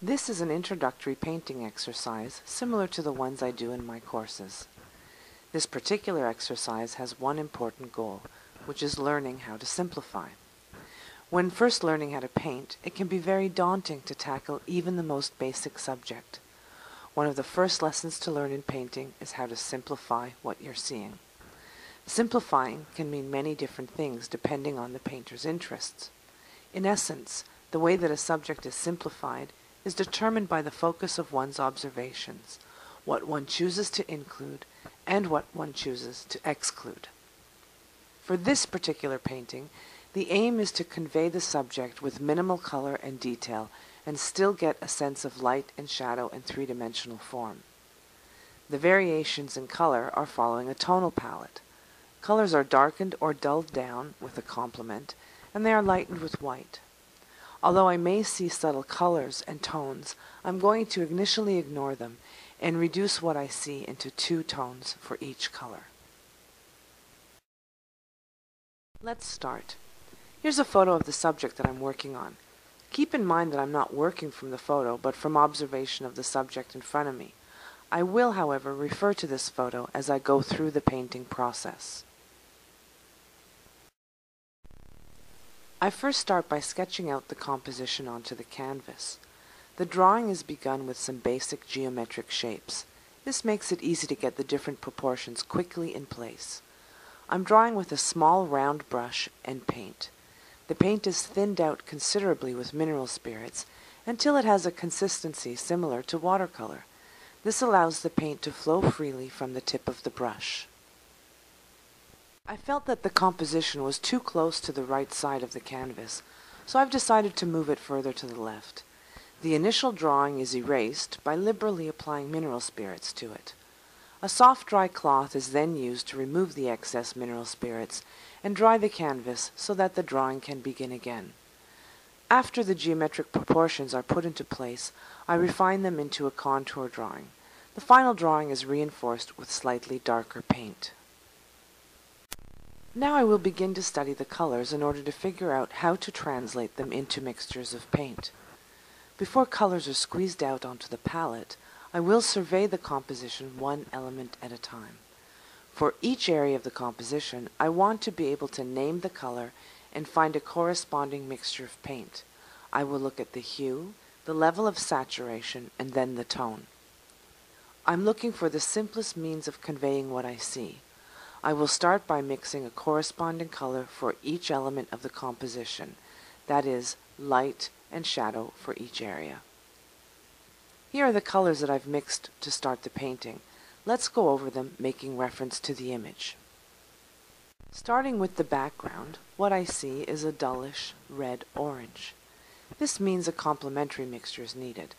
This is an introductory painting exercise similar to the ones I do in my courses. This particular exercise has one important goal, which is learning how to simplify. When first learning how to paint, it can be very daunting to tackle even the most basic subject. One of the first lessons to learn in painting is how to simplify what you're seeing. Simplifying can mean many different things depending on the painter's interests. In essence, the way that a subject is simplified is determined by the focus of one's observations, what one chooses to include, and what one chooses to exclude. For this particular painting, the aim is to convey the subject with minimal color and detail and still get a sense of light and shadow and three-dimensional form. The variations in color are following a tonal palette. Colors are darkened or dulled down with a complement, and they are lightened with white. Although I may see subtle colors and tones, I'm going to initially ignore them and reduce what I see into two tones for each color. Let's start. Here's a photo of the subject that I'm working on. Keep in mind that I'm not working from the photo, but from observation of the subject in front of me. I will, however, refer to this photo as I go through the painting process. I first start by sketching out the composition onto the canvas. The drawing is begun with some basic geometric shapes. This makes it easy to get the different proportions quickly in place. I'm drawing with a small round brush and paint. The paint is thinned out considerably with mineral spirits until it has a consistency similar to watercolor. This allows the paint to flow freely from the tip of the brush. I felt that the composition was too close to the right side of the canvas, so I've decided to move it further to the left. The initial drawing is erased by liberally applying mineral spirits to it. A soft dry cloth is then used to remove the excess mineral spirits and dry the canvas so that the drawing can begin again. After the geometric proportions are put into place, I refine them into a contour drawing. The final drawing is reinforced with slightly darker paint. Now I will begin to study the colors in order to figure out how to translate them into mixtures of paint. Before colors are squeezed out onto the palette, I will survey the composition one element at a time. For each area of the composition, I want to be able to name the color and find a corresponding mixture of paint. I will look at the hue, the level of saturation, and then the tone. I'm looking for the simplest means of conveying what I see. I will start by mixing a corresponding color for each element of the composition, that is, light and shadow for each area. Here are the colors that I've mixed to start the painting. Let's go over them making reference to the image. Starting with the background, what I see is a dullish red-orange. This means a complementary mixture is needed.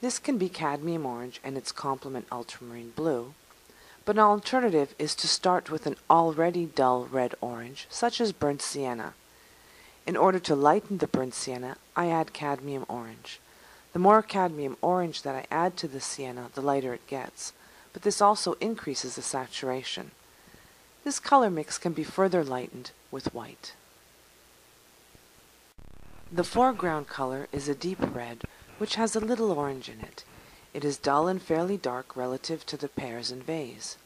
This can be cadmium orange and its complement ultramarine blue, but an alternative is to start with an already dull red-orange, such as burnt sienna. In order to lighten the burnt sienna, I add cadmium orange. The more cadmium orange that I add to the sienna, the lighter it gets, but this also increases the saturation. This color mix can be further lightened with white. The foreground color is a deep red, which has a little orange in it. It is dull and fairly dark relative to the pears and vase.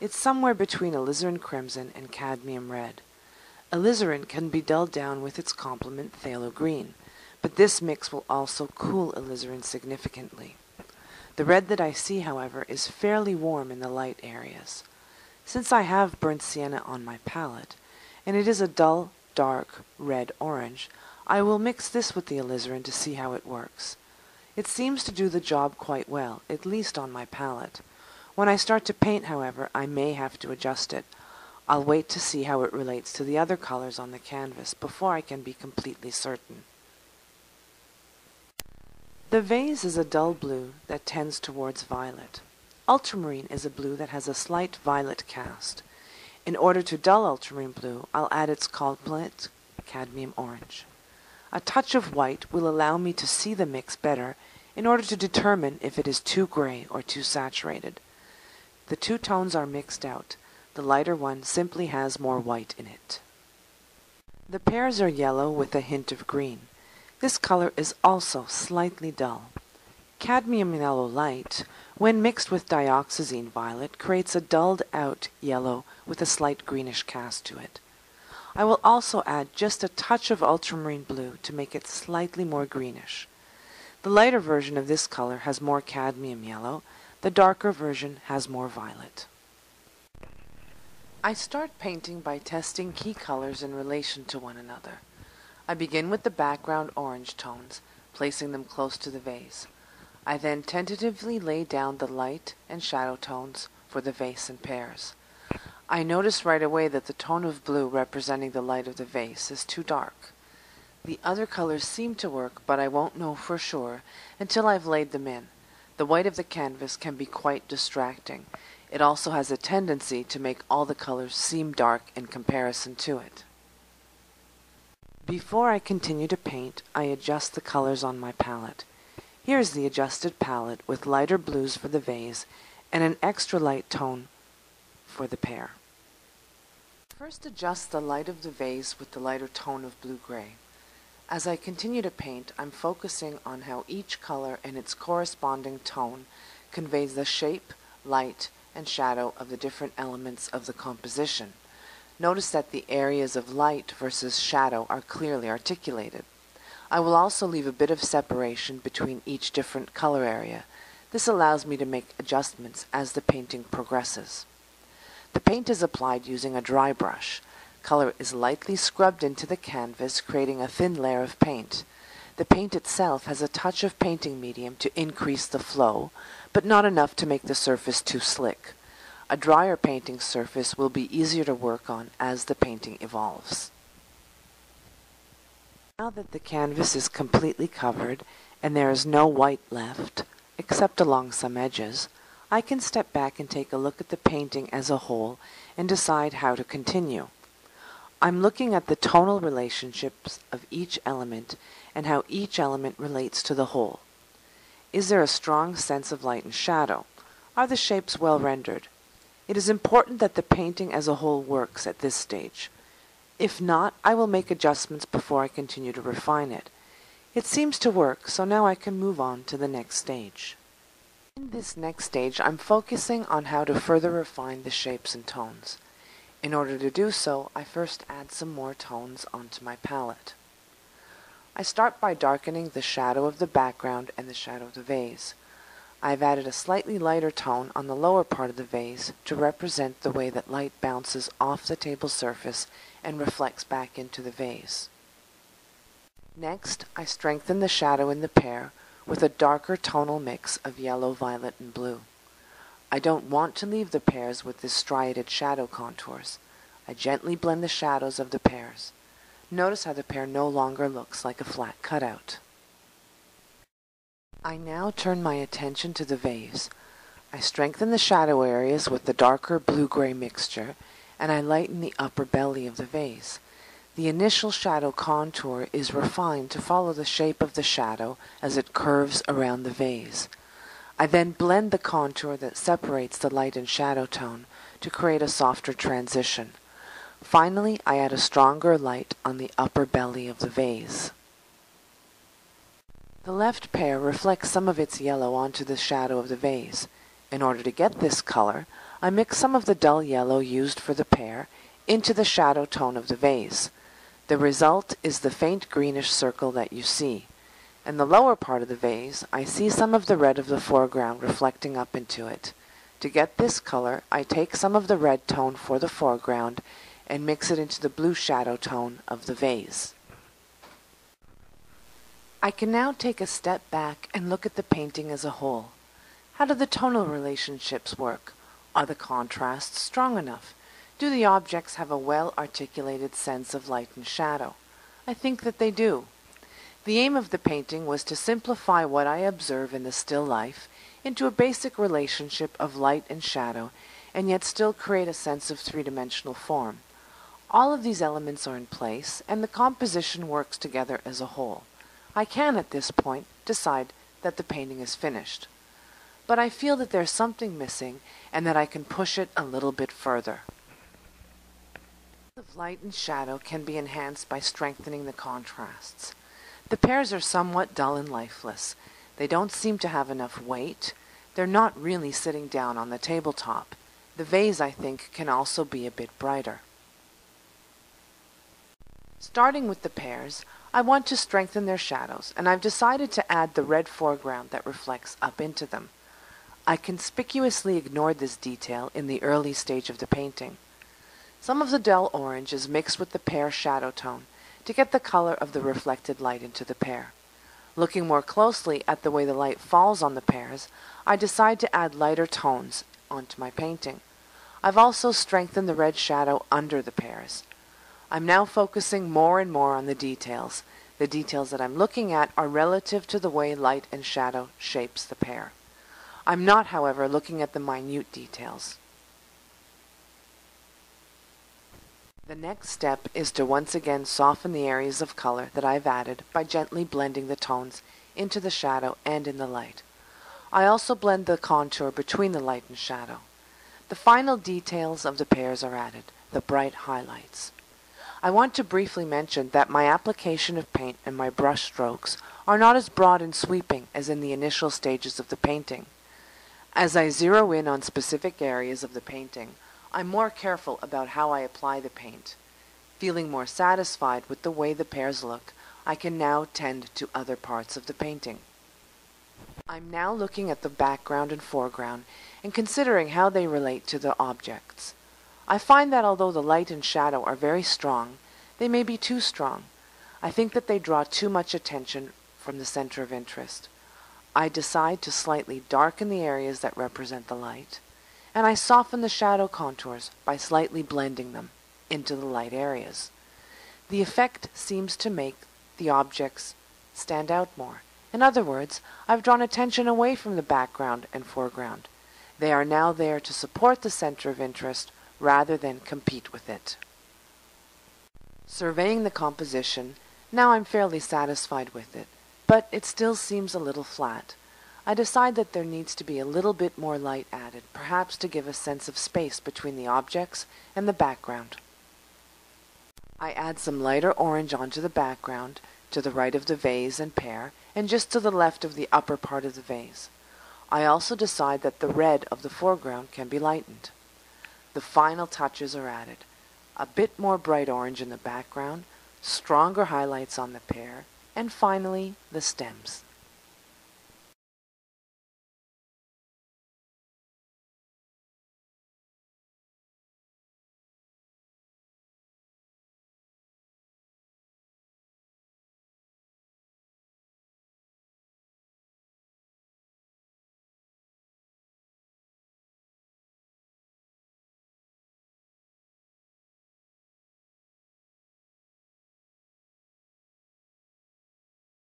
It's somewhere between alizarin crimson and cadmium red. Alizarin can be dulled down with its complement phthalo green, but this mix will also cool alizarin significantly. The red that I see, however, is fairly warm in the light areas. Since I have burnt sienna on my palette, and it is a dull, dark, red-orange, I will mix this with the alizarin to see how it works. It seems to do the job quite well, at least on my palette. When I start to paint, however, I may have to adjust it. I'll wait to see how it relates to the other colors on the canvas before I can be completely certain. The vase is a dull blue that tends towards violet. Ultramarine is a blue that has a slight violet cast. In order to dull ultramarine blue, I'll add its complement cadmium orange. A touch of white will allow me to see the mix better in order to determine if it is too gray or too saturated. The two tones are mixed out. The lighter one simply has more white in it. The pears are yellow with a hint of green. This color is also slightly dull. Cadmium yellow light, when mixed with dioxazine violet, creates a dulled out yellow with a slight greenish cast to it. I will also add just a touch of ultramarine blue to make it slightly more greenish. The lighter version of this color has more cadmium yellow, the darker version has more violet. I start painting by testing key colors in relation to one another. I begin with the background orange tones, placing them close to the vase. I then tentatively lay down the light and shadow tones for the vase and pears. I notice right away that the tone of blue representing the light of the vase is too dark. The other colors seem to work, but I won't know for sure until I've laid them in. The white of the canvas can be quite distracting. It also has a tendency to make all the colors seem dark in comparison to it. Before I continue to paint, I adjust the colors on my palette. Here is the adjusted palette with lighter blues for the vase and an extra light tone for the pear. First adjust the light of the vase with the lighter tone of blue-gray. As I continue to paint, I'm focusing on how each color and its corresponding tone conveys the shape, light, and shadow of the different elements of the composition. Notice that the areas of light versus shadow are clearly articulated. I will also leave a bit of separation between each different color area. This allows me to make adjustments as the painting progresses. The paint is applied using a dry brush. Color is lightly scrubbed into the canvas, creating a thin layer of paint. The paint itself has a touch of painting medium to increase the flow, but not enough to make the surface too slick. A drier painting surface will be easier to work on as the painting evolves. Now that the canvas is completely covered and there is no white left, except along some edges, I can step back and take a look at the painting as a whole and decide how to continue. I'm looking at the tonal relationships of each element and how each element relates to the whole. Is there a strong sense of light and shadow? Are the shapes well rendered? It is important that the painting as a whole works at this stage. If not, I will make adjustments before I continue to refine it. It seems to work, so now I can move on to the next stage. In this next stage, I'm focusing on how to further refine the shapes and tones. In order to do so, I first add some more tones onto my palette. I start by darkening the shadow of the background and the shadow of the vase. I've added a slightly lighter tone on the lower part of the vase to represent the way that light bounces off the table surface and reflects back into the vase. Next, I strengthen the shadow in the pear with a darker tonal mix of yellow, violet, and blue. I don't want to leave the pears with the striated shadow contours. I gently blend the shadows of the pears. Notice how the pear no longer looks like a flat cutout. I now turn my attention to the vase. I strengthen the shadow areas with the darker blue-gray mixture, and I lighten the upper belly of the vase. The initial shadow contour is refined to follow the shape of the shadow as it curves around the vase. I then blend the contour that separates the light and shadow tone to create a softer transition. Finally, I add a stronger light on the upper belly of the vase. The left pear reflects some of its yellow onto the shadow of the vase. In order to get this color, I mix some of the dull yellow used for the pear into the shadow tone of the vase. The result is the faint greenish circle that you see. In the lower part of the vase, I see some of the red of the foreground reflecting up into it. To get this color, I take some of the red tone for the foreground and mix it into the blue shadow tone of the vase. I can now take a step back and look at the painting as a whole. How do the tonal relationships work? Are the contrasts strong enough? Do the objects have a well-articulated sense of light and shadow? I think that they do. The aim of the painting was to simplify what I observe in the still life into a basic relationship of light and shadow, and yet still create a sense of three-dimensional form. All of these elements are in place, and the composition works together as a whole. I can, at this point, decide that the painting is finished. But I feel that there's something missing, and that I can push it a little bit further. The light and shadow can be enhanced by strengthening the contrasts. The pears are somewhat dull and lifeless. They don't seem to have enough weight. They're not really sitting down on the tabletop. The vase, I think, can also be a bit brighter. Starting with the pears, I want to strengthen their shadows, and I've decided to add the red foreground that reflects up into them. I conspicuously ignored this detail in the early stage of the painting. Some of the dull orange is mixed with the pear shadow tone to get the color of the reflected light into the pear. Looking more closely at the way the light falls on the pears, I decide to add lighter tones onto my painting. I've also strengthened the red shadow under the pears. I'm now focusing more and more on the details. The details that I'm looking at are relative to the way light and shadow shapes the pear. I'm not, however, looking at the minute details. The next step is to once again soften the areas of color that I've added by gently blending the tones into the shadow and in the light. I also blend the contour between the light and shadow. The final details of the pears are added, the bright highlights. I want to briefly mention that my application of paint and my brush strokes are not as broad and sweeping as in the initial stages of the painting. As I zero in on specific areas of the painting, I'm more careful about how I apply the paint. Feeling more satisfied with the way the pears look, I can now tend to other parts of the painting. I'm now looking at the background and foreground and considering how they relate to the objects. I find that although the light and shadow are very strong, they may be too strong. I think that they draw too much attention from the center of interest. I decide to slightly darken the areas that represent the light and I soften the shadow contours by slightly blending them into the light areas. The effect seems to make the objects stand out more. In other words, I've drawn attention away from the background and foreground. They are now there to support the center of interest rather than compete with it. Surveying the composition, now I'm fairly satisfied with it, but it still seems a little flat. I decide that there needs to be a little bit more light added, perhaps to give a sense of space between the objects and the background. I add some lighter orange onto the background, to the right of the vase and pear, and just to the left of the upper part of the vase. I also decide that the red of the foreground can be lightened. The final touches are added. A bit more bright orange in the background, stronger highlights on the pear, and finally the stems.